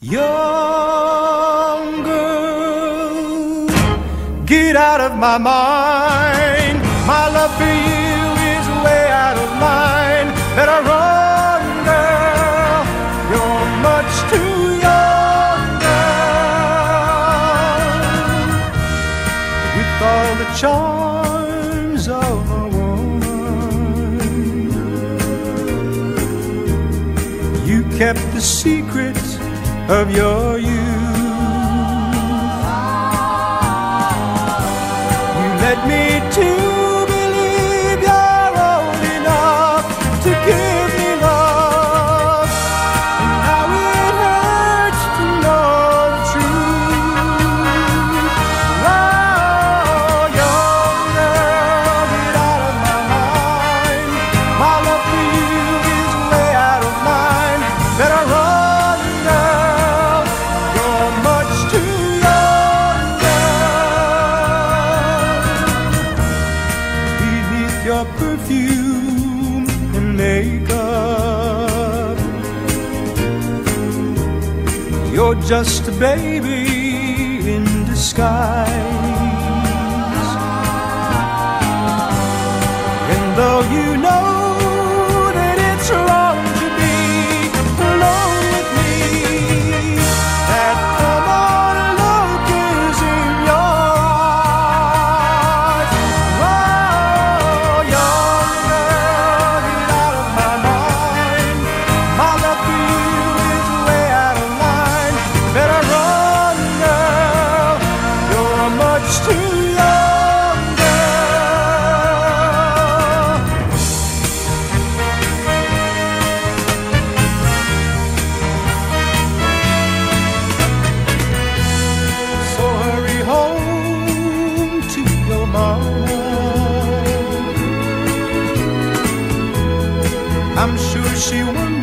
Young girl, get out of my mind. My love for you is way out of line. Better run, girl. You're much too young, girl. With all the charms of a woman, you kept the secret of your youth. You led me perfume and makeup, you're just a baby in disguise. And though you know much too young, girl. So hurry home to your mama. I'm sure she will